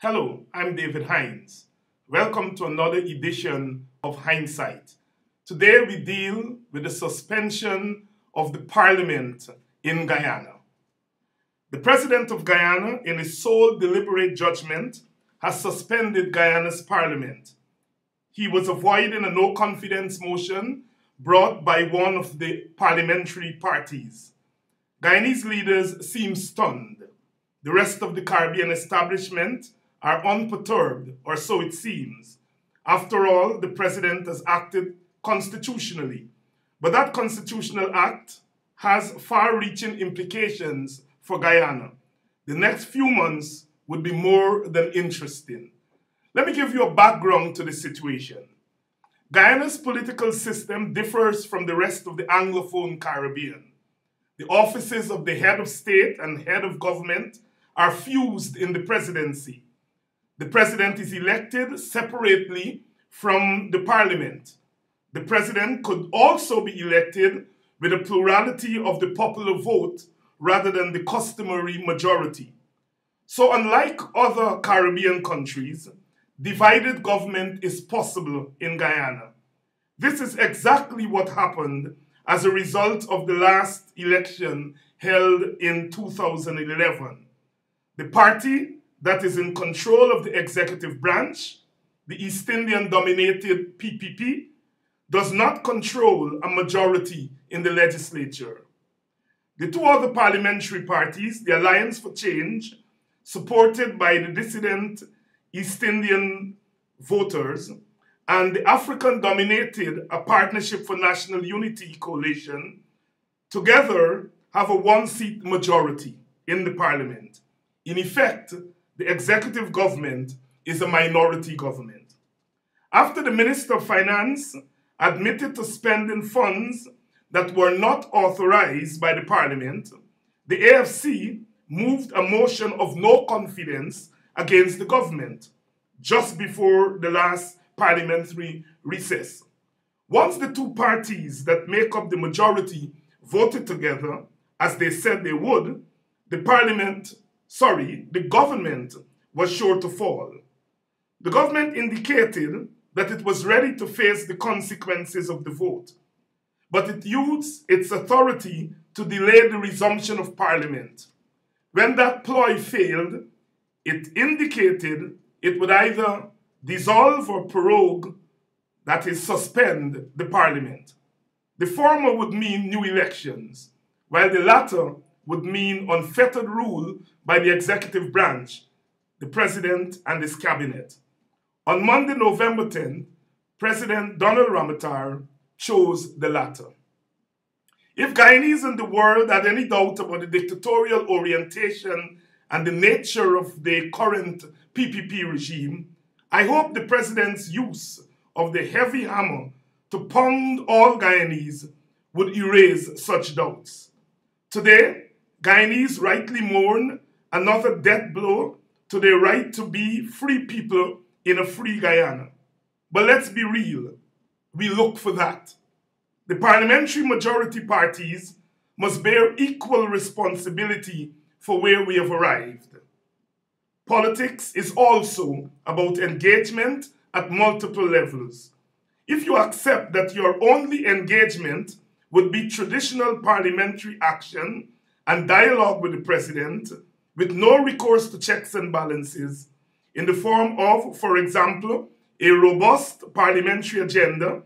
Hello, I'm David Hinds. Welcome to another edition of Hinds'Sight. Today we deal with the suspension of the parliament in Guyana. The president of Guyana, in his sole deliberate judgment, has suspended Guyana's parliament. He was avoiding a no confidence motion brought by one of the parliamentary parties. Guyanese leaders seem stunned. The rest of the Caribbean establishment are unperturbed, or so it seems. After all, the president has acted constitutionally. But that constitutional act has far reaching implications for Guyana. The next few months would be more than interesting. Let me give you a background to the situation. Guyana's political system differs from the rest of the Anglophone Caribbean. The offices of the head of state and head of government are fused in the presidency. The president is elected separately from the parliament. The president could also be elected with a plurality of the popular vote rather than the customary majority. So, unlike other Caribbean countries, divided government is possible in Guyana. This is exactly what happened as a result of the last election held in 2011. The party that is in control of the executive branch, the East Indian dominated PPP, does not control a majority in the legislature. The two other parliamentary parties, the Alliance for Change, supported by the dissident East Indian voters, and the African dominated A Partnership for National Unity coalition, together have a one seat majority in the parliament. In effect, the executive government is a minority government. After the Minister of Finance admitted to spending funds that were not authorized by the Parliament, the AFC moved a motion of no confidence against the government just before the last parliamentary recess. Once the two parties that make up the majority voted together, as they said they would, the parliament sorry, the government was sure to fall. The government indicated that it was ready to face the consequences of the vote, but it used its authority to delay the resumption of parliament. When that ploy failed, it indicated it would either dissolve or prorogue, that is, suspend the parliament. The former would mean new elections, while the latter would mean unfettered rule by the executive branch, the president and his cabinet. On Monday, November 10, President Donald Ramotar chose the latter. If Guyanese in the world had any doubt about the dictatorial orientation and the nature of the current PPP regime, I hope the president's use of the heavy hammer to pound all Guyanese would erase such doubts. Today, Guyanese rightly mourn another death blow to their right to be free people in a free Guyana. But let's be real, we look for that. The parliamentary majority parties must bear equal responsibility for where we have arrived. Politics is also about engagement at multiple levels. If you accept that your only engagement would be traditional parliamentary action and dialogue with the president with no recourse to checks and balances in the form of, for example, a robust parliamentary agenda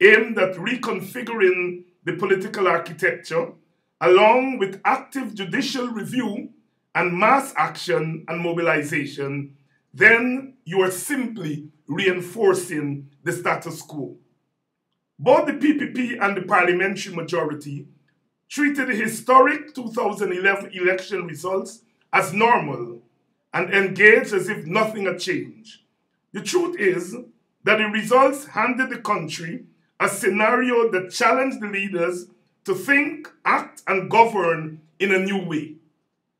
aimed at reconfiguring the political architecture, along with active judicial review and mass action and mobilization, then you are simply reinforcing the status quo. Both the PPP and the parliamentary majority treated the historic 2011 election results as normal and engaged as if nothing had changed. The truth is that the results handed the country a scenario that challenged the leaders to think, act, and govern in a new way.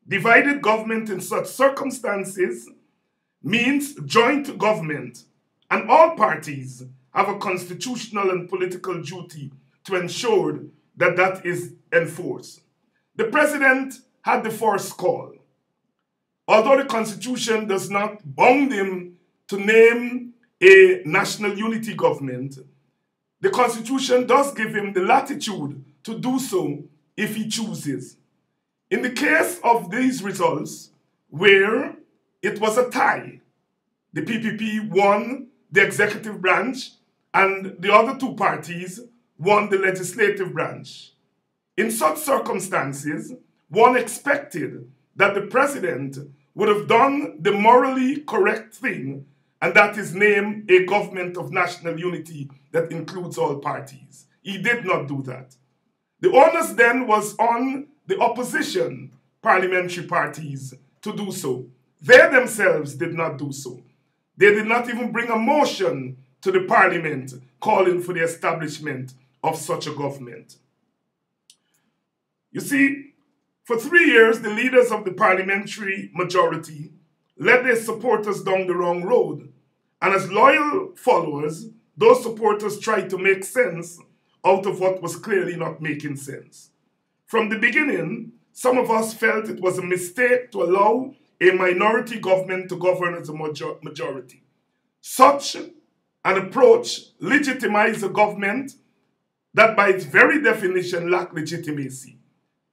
Divided government in such circumstances means joint government, and all parties have a constitutional and political duty to ensure that that is enforced. The president had the first call. although the Constitution does not bound him to name a national unity government, the Constitution does give him the latitude to do so if he chooses. In the case of these results, where it was a tie, the PPP won the executive branch and the other two parties won the legislative branch. In such circumstances, one expected that the president would have done the morally correct thing, and that is name a government of national unity that includes all parties. He did not do that. The onus then was on the opposition parliamentary parties to do so. They themselves did not do so. They did not even bring a motion to the parliament calling for the establishment of such a government. You see, for three years, the leaders of the parliamentary majority led their supporters down the wrong road. And as loyal followers, those supporters tried to make sense out of what was clearly not making sense. From the beginning, some of us felt it was a mistake to allow a minority government to govern as a majority. Such an approach legitimized a government that, by its very definition, lack legitimacy.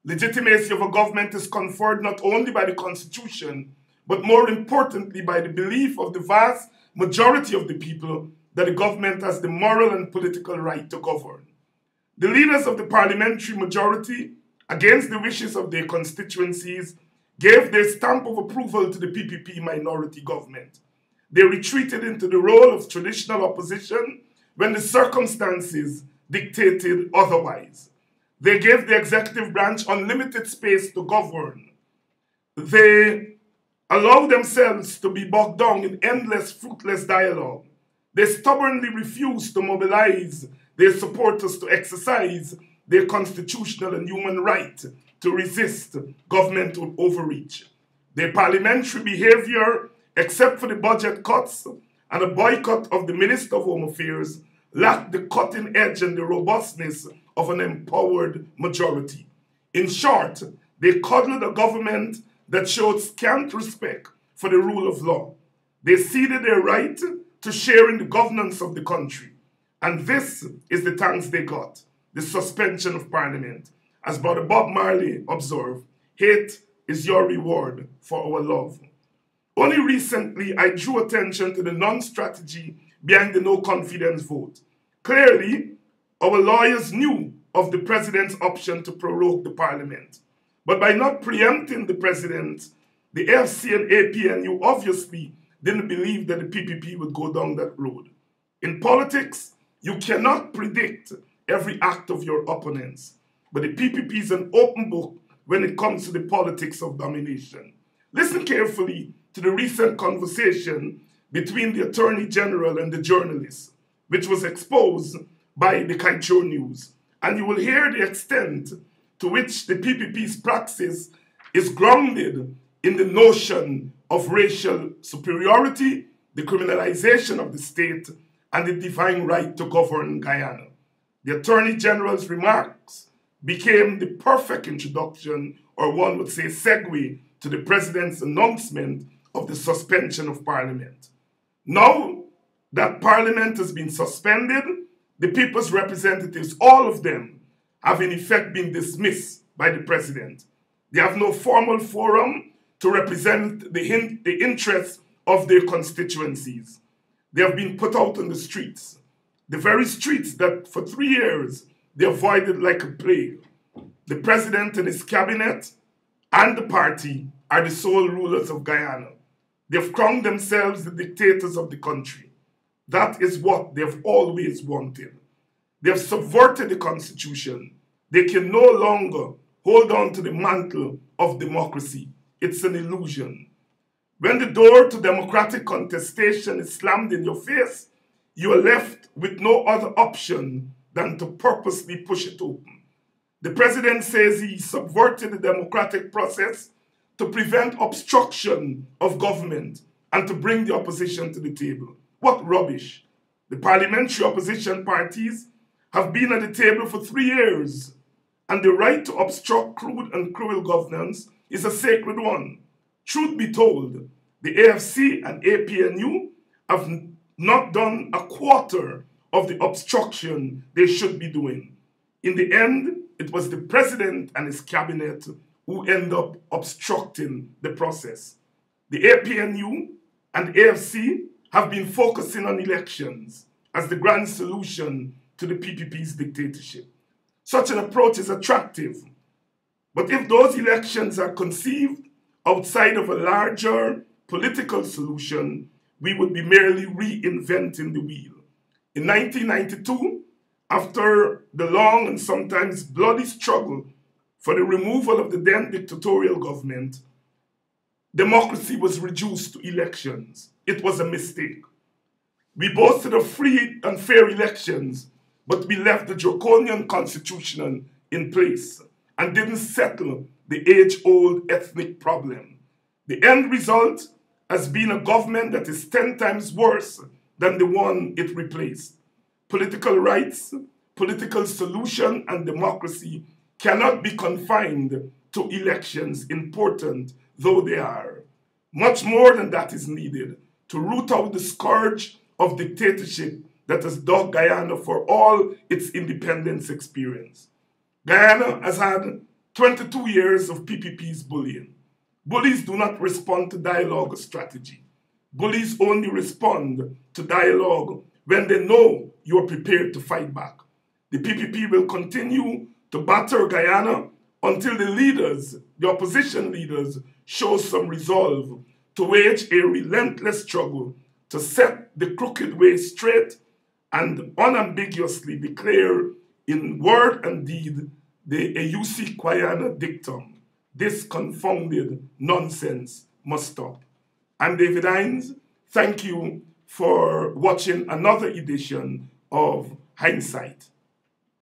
Legitimacy of a government is conferred not only by the Constitution, but more importantly by the belief of the vast majority of the people that the government has the moral and political right to govern. The leaders of the parliamentary majority, against the wishes of their constituencies, gave their stamp of approval to the PPP minority government. They retreated into the role of traditional opposition when the circumstances dictated otherwise. They gave the executive branch unlimited space to govern. They allowed themselves to be bogged down in endless, fruitless dialogue. They stubbornly refused to mobilize their supporters to exercise their constitutional and human right to resist governmental overreach. Their parliamentary behavior, except for the budget cuts and a boycott of the Minister of Home Affairs, lacked the cutting edge and the robustness of an empowered majority. In short, they coddled a government that showed scant respect for the rule of law. They ceded their right to share in the governance of the country. And this is the thanks they got the suspension of Parliament. As Brother Bob Marley observed, hate is your reward for our love. Only recently, I drew attention to the non strategy behind the no confidence vote. Clearly, our lawyers knew of the president's option to prorogue the parliament. But by not preempting the president, the AFC and APNU obviously didn't believe that the PPP would go down that road. In politics, you cannot predict every act of your opponents, but the PPP is an open book when it comes to the politics of domination. Listen carefully to the recent conversation between the Attorney General and the journalist, which was exposed by the Kaieteur News, and you will hear the extent to which the PPP's praxis is grounded in the notion of racial superiority, the criminalization of the state, and the divine right to govern Guyana. The Attorney General's remarks became the perfect introduction, or one would say segue, to the President's announcement of the suspension of Parliament. Now that Parliament has been suspended, the people's representatives, all of them, have in effect been dismissed by the President. They have no formal forum to represent the, in the interests of their constituencies. They have been put out on the streets, the very streets that for three years they avoided like a plague. The president and his cabinet and the party are the sole rulers of Guyana. They've crowned themselves the dictators of the country. That is what they've always wanted. They've subverted the constitution. They can no longer hold on to the mantle of democracy. It's an illusion. When the door to democratic contestation is slammed in your face, you are left with no other option than to purposely push it open. The president says he subverted the democratic process to prevent obstruction of government and to bring the opposition to the table. What rubbish! The parliamentary opposition parties have been at the table for three years, and the right to obstruct crude and cruel governance is a sacred one. truth be told, the AFC and APNU have not done a quarter of the obstruction they should be doing. In the end, it was the president and his cabinet who end up obstructing the process. The APNU and AFC have been focusing on elections as the grand solution to the PPP's dictatorship. Such an approach is attractive, but if those elections are conceived outside of a larger political solution, we would be merely reinventing the wheel. In 1992, after the long and sometimes bloody struggle for the removal of the then dictatorial government, democracy was reduced to elections. It was a mistake. We boasted of free and fair elections, but we left the draconian constitution in place and didn't settle the age old ethnic problem. The end result has been a government that is 10 times worse than the one it replaced. Political rights, political solution, and democracy cannot be confined to elections, important though they are. Much more than that is needed to root out the scourge of dictatorship that has dogged Guyana for all its independence experience. Guyana has had 22 years of PPP's bullying. Bullies do not respond to dialogue or strategy. Bullies only respond to dialogue when they know you are prepared to fight back. The PPP will continue to batter Guyana until the leaders, the opposition leaders, show some resolve to wage a relentless struggle to set the crooked way straight and unambiguously declare in word and deed the Eusi Kwayana dictum this confounded nonsense must stop. I'm David Hinds. Thank you for watching another edition of Hinds'Sight.